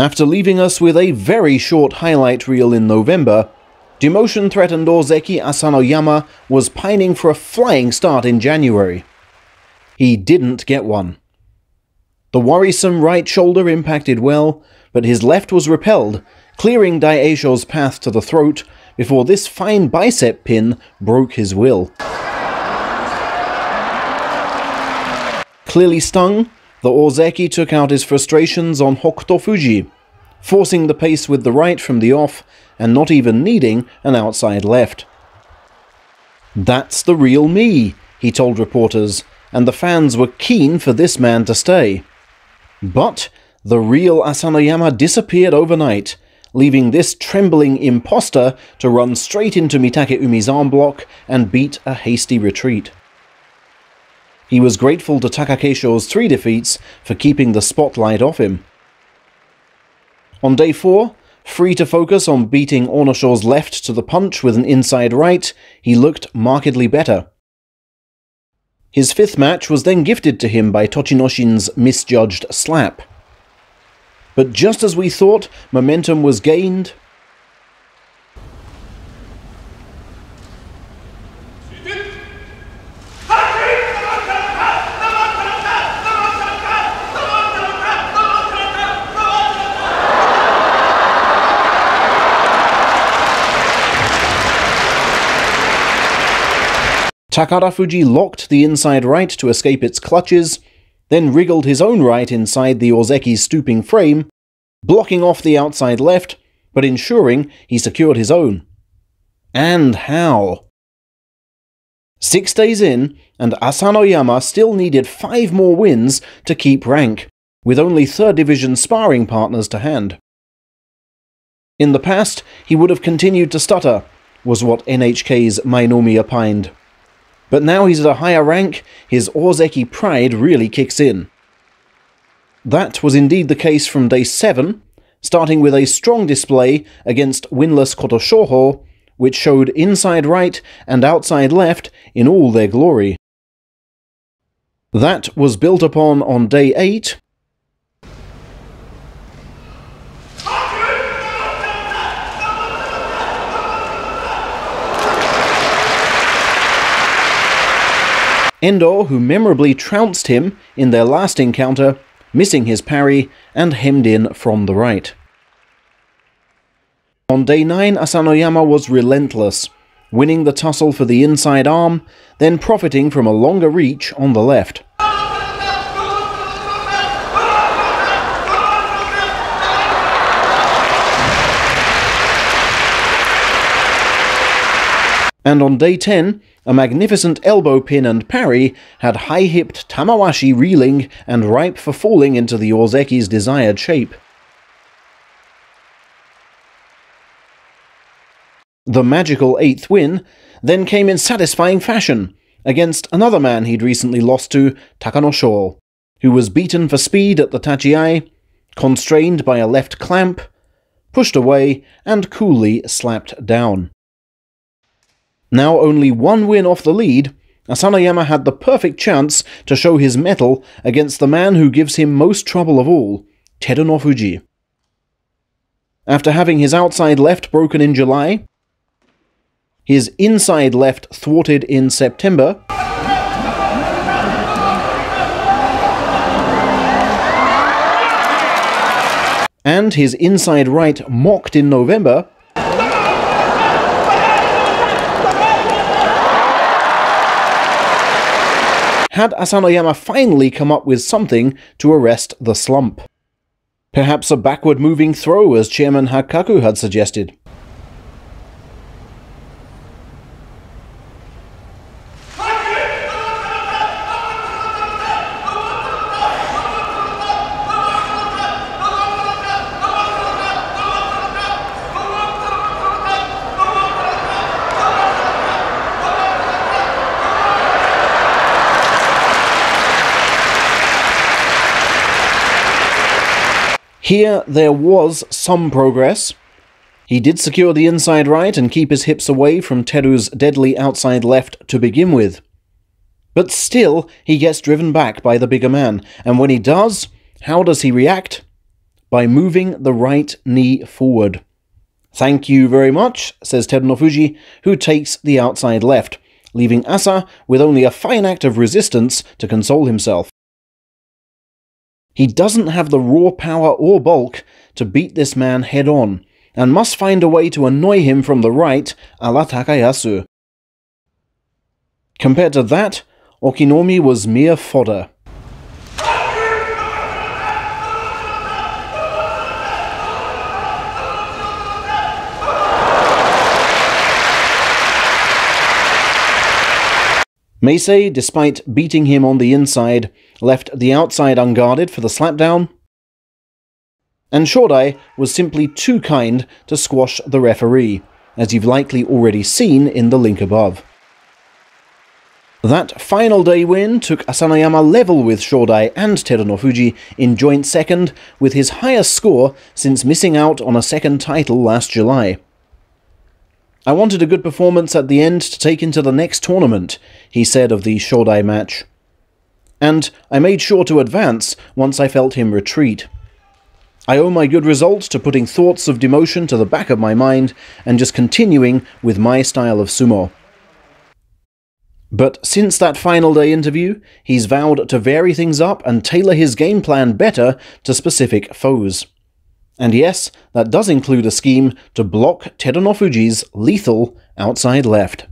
After leaving us with a very short highlight reel in November, demotion threatened Ozeki Asanoyama was pining for a flying start in January. He didn't get one. The worrisome right shoulder impacted well, but his left was repelled, clearing Daieisho's path to the throat before this fine bicep pin broke his will. Clearly stung, the Ozeki took out his frustrations on Hokutofuji, forcing the pace with the right from the off and not even needing an outside left. That's the real me, he told reporters, and the fans were keen for this man to stay. But the real Asanoyama disappeared overnight, leaving this trembling impostor to run straight into Mitakeumi's arm block and beat a hasty retreat. He was grateful to Takakeisho's three defeats for keeping the spotlight off him. On day 4, free to focus on beating Onosho's left to the punch with an inside right, he looked markedly better. His fifth match was then gifted to him by Tochinoshin's misjudged slap. But just as we thought momentum was gained, Takarafuji locked the inside right to escape its clutches, then wriggled his own right inside the Ozeki's stooping frame, blocking off the outside left, but ensuring he secured his own. And how? Six days in, and Asanoyama still needed five more wins to keep rank, with only 3rd Division sparring partners to hand. In the past, he would have continued to stutter, was what NHK's Mainoumi opined. But now he's at a higher rank, his Ozeki pride really kicks in. That was indeed the case from day 7, starting with a strong display against winless Kotoshoho, which showed inside right and outside left in all their glory. That was built upon on day 8, Endo, who memorably trounced him in their last encounter, missing his parry and hemmed in from the right. On day 9, Asanoyama was relentless, winning the tussle for the inside arm, then profiting from a longer reach on the left. And on day 10, a magnificent elbow pin and parry had high hipped Tamawashi reeling and ripe for falling into the Ozeki's desired shape. The magical eighth win then came in satisfying fashion against another man he'd recently lost to, Takanosho, who was beaten for speed at the Tachiai, constrained by a left clamp, pushed away, and coolly slapped down. Now only one win off the lead, Asanoyama had the perfect chance to show his mettle against the man who gives him most trouble of all, Terunofuji. After having his outside left broken in July, his inside left thwarted in September, and his inside right mocked in November, had Asanoyama finally come up with something to arrest the slump. Perhaps a backward moving throw, as Chairman Hakkaku had suggested. Here there was some progress. He did secure the inside right and keep his hips away from Teru's deadly outside left to begin with. But still, he gets driven back by the bigger man, and when he does, how does he react? by moving the right knee forward. Thank you very much, says Terunofuji, who takes the outside left, leaving Asa with only a fine act of resistance to console himself. He doesn't have the raw power or bulk to beat this man head on, and must find a way to annoy him from the right, a la Takayasu. Compared to that, Okinoumi was mere fodder. Meisei, despite beating him on the inside, left the outside unguarded for the slapdown. And Shodai was simply too kind to squash the referee, as you've likely already seen in the link above. That final day win took Asanoyama level with Shodai and Terunofuji in joint second, with his highest score since missing out on a second title last July. I wanted a good performance at the end to take into the next tournament, he said of the Shodai match. And I made sure to advance once I felt him retreat. I owe my good results to putting thoughts of demotion to the back of my mind and just continuing with my style of sumo. But since that final day interview, he's vowed to vary things up and tailor his game plan better to specific foes. And yes, that does include a scheme to block Terunofuji's lethal outside left.